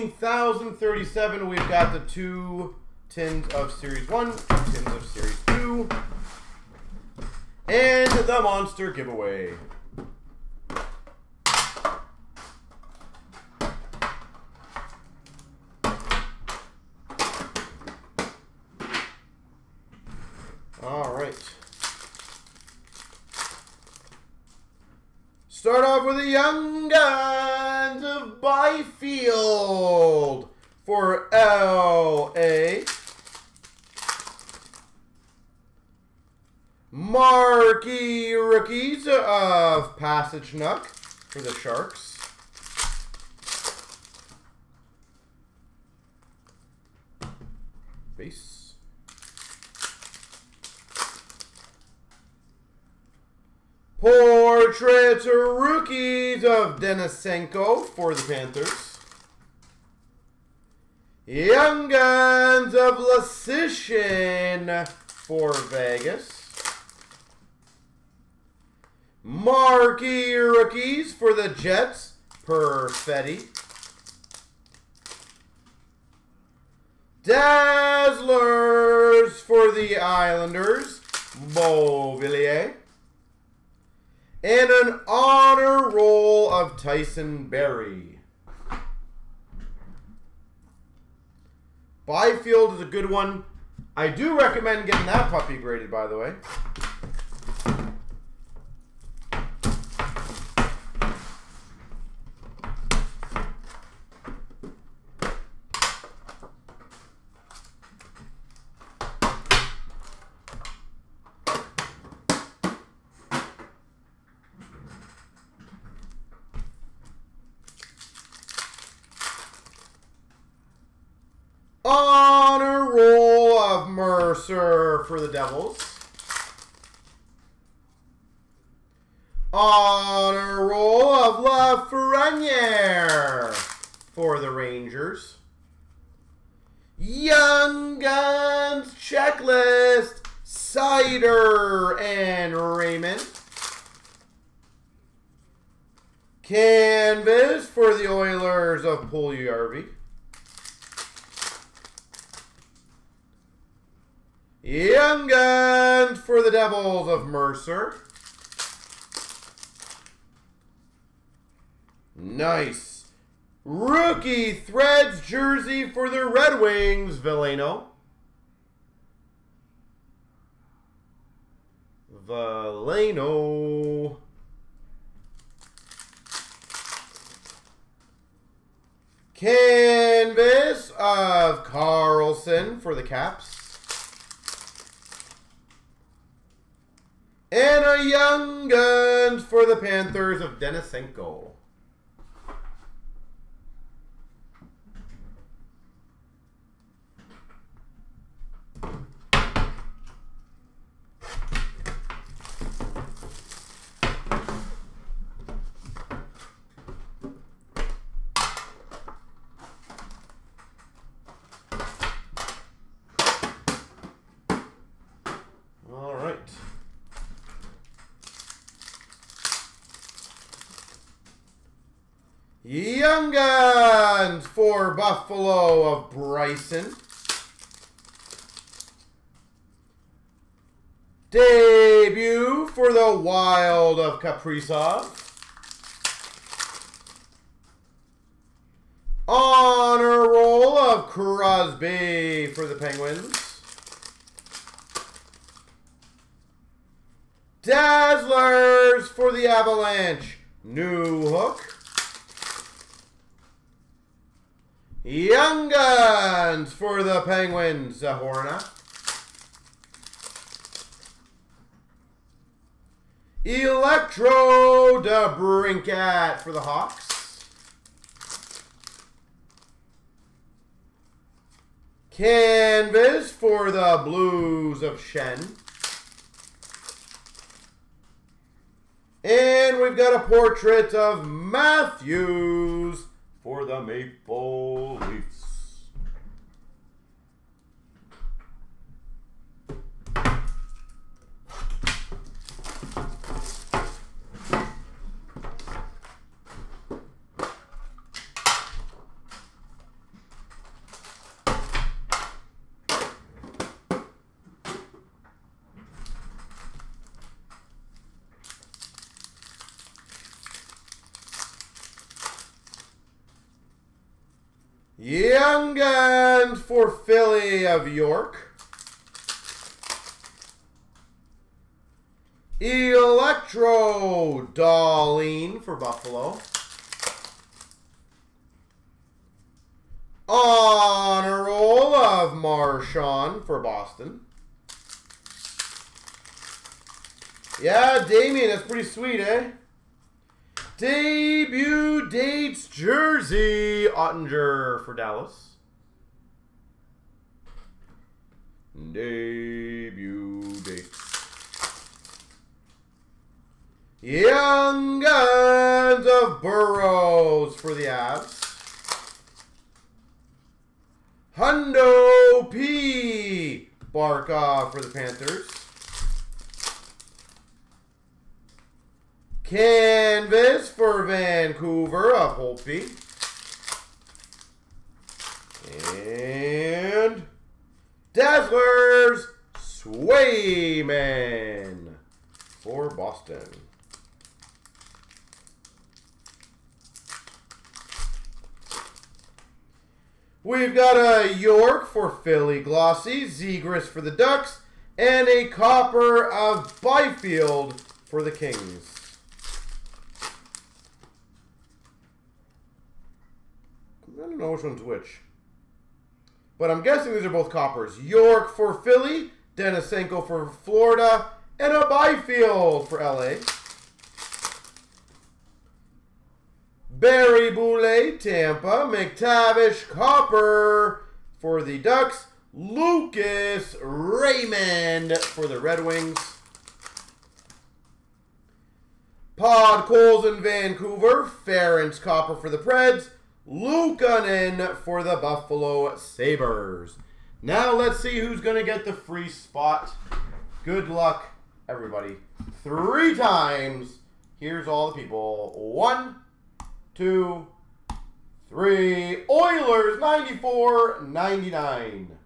1037, we've got the two tins of Series 1, two tins of Series 2, and the Monster Giveaway. All right. Start off with a Young Guns of Byfield for LA. Marquee rookies of Pasichnuk for the Sharks. Base. Portrait rookies of Denisenko for the Panthers. Young Guns of Lasician for Vegas. Marquee rookies for the Jets, Perfetti. Dazzlers for the Islanders, Beauvillier. And an honor roll of Tyson Barrie. Byfield is a good one. I do recommend getting that puppy graded, by the way. Honor roll of For the Honor roll of Lafreniere for the Rangers. Young Guns checklist, Seider and Raymond. Canvas for the Oilers of Puljujärvi. Young Guns for the Devils of Mercer. Nice. Rookie Threads jersey for the Red Wings, Villano. Veleno. Canvas of Carlson for the Caps. A Young Guns for the Panthers of Denisenko. All right. Young Guns for Buffalo of Bryson. Debut for the Wild of Kaprizov. Honor roll of Crosby for the Penguins. Dazzlers for the Avalanche. Newhook. Young Guns for the Penguins. Zohorna. Electro DeBrincat for the Hawks. Canvas for the Blues of Schenn. And we've got a portrait of Matthews for the Maple Leafs. Young Guns for Philly of York. Electro Dahlin for Buffalo. Honor roll of Marchand for Boston. Yeah, Damien, that's pretty sweet, eh? Debut dates jersey, Oettinger for Dallas. Debut dates. Young Guns of Burrows for the Avs. Hundo P. Barkov for the Panthers. Canvas for Vancouver of Holtby. And Dazzlers Swayman for Boston. We've got a York for Philly Glossy, Zegras for the Ducks, and a copper of Byfield for the Kings. I don't know which one's which. But I'm guessing these are both coppers. York for Philly, Denisenko for Florida, and a Byfield for LA. Barré-Boulet, Tampa. McTavish, Copper for the Ducks. Lucas Raymond for the Red Wings. Podkolzin Vancouver. Ference Copper for the Preds. Luukkonen for the Buffalo Sabres. Now let's see who's going to get the free spot. Good luck, everybody. Three times. Here's all the people. One, two, three. Oilers 94 99.